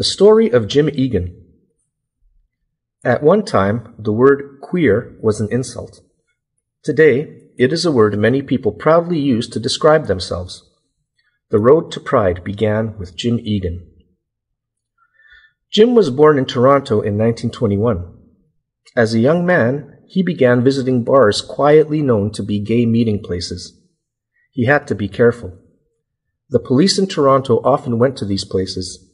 The story of Jim Egan. At one time, the word queer was an insult. Today, it is a word many people proudly use to describe themselves. The road to pride began with Jim Egan. Jim was born in Toronto in 1921. As a young man, he began visiting bars quietly known to be gay meeting places. He had to be careful. The police in Toronto often went to these places.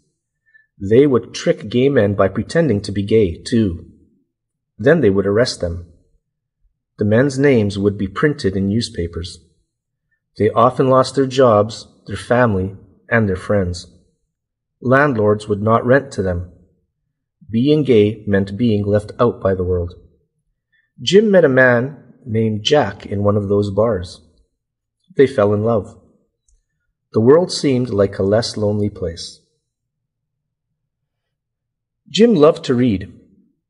They would trick gay men by pretending to be gay, too. Then they would arrest them. The men's names would be printed in newspapers. They often lost their jobs, their family, and their friends. Landlords would not rent to them. Being gay meant being left out by the world. Jim met a man named Jack in one of those bars. They fell in love. The world seemed like a less lonely place. Jim loved to read.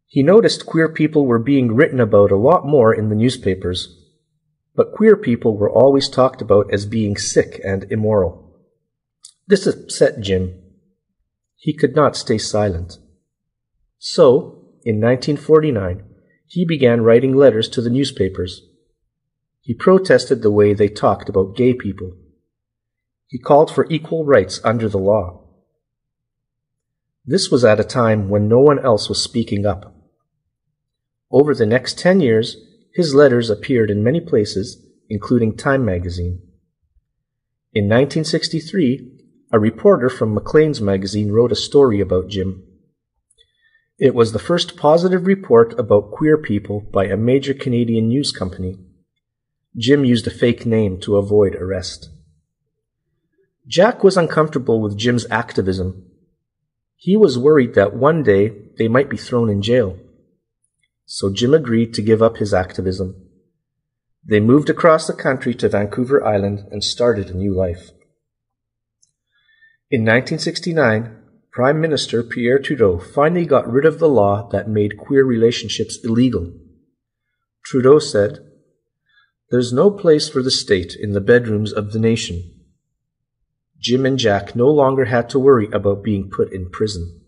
He noticed queer people were being written about a lot more in the newspapers, but queer people were always talked about as being sick and immoral. This upset Jim. He could not stay silent. So, in 1949, he began writing letters to the newspapers. He protested the way they talked about gay people. He called for equal rights under the law. This was at a time when no one else was speaking up. Over the next 10 years, his letters appeared in many places, including Time magazine. In 1963, a reporter from Maclean's magazine wrote a story about Jim. It was the first positive report about queer people by a major Canadian news company. Jim used a fake name to avoid arrest. Jack was uncomfortable with Jim's activism. He was worried that one day they might be thrown in jail. So Jim agreed to give up his activism. They moved across the country to Vancouver Island and started a new life. In 1969, Prime Minister Pierre Trudeau finally got rid of the law that made queer relationships illegal. Trudeau said, There's no place for the state in the bedrooms of the nation. Jim and Jack no longer had to worry about being put in prison.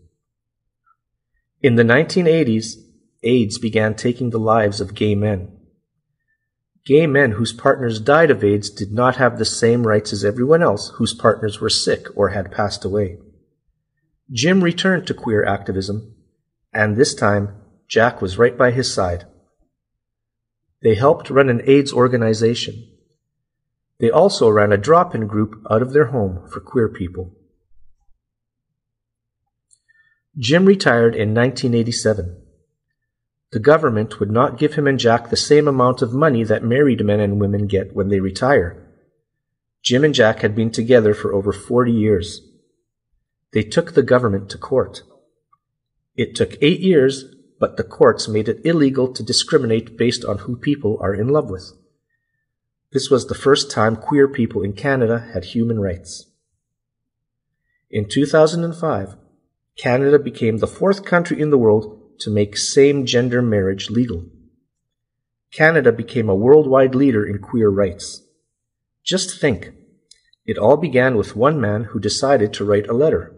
In the 1980s, AIDS began taking the lives of gay men. Gay men whose partners died of AIDS did not have the same rights as everyone else whose partners were sick or had passed away. Jim returned to queer activism, and this time Jack was right by his side. They helped run an AIDS organization they also ran a drop-in group out of their home for queer people. Jim retired in 1987. The government would not give him and Jack the same amount of money that married men and women get when they retire. Jim and Jack had been together for over 40 years. They took the government to court. It took eight years, but the courts made it illegal to discriminate based on who people are in love with. This was the first time queer people in Canada had human rights. In 2005, Canada became the fourth country in the world to make same gender marriage legal. Canada became a worldwide leader in queer rights. Just think, it all began with one man who decided to write a letter.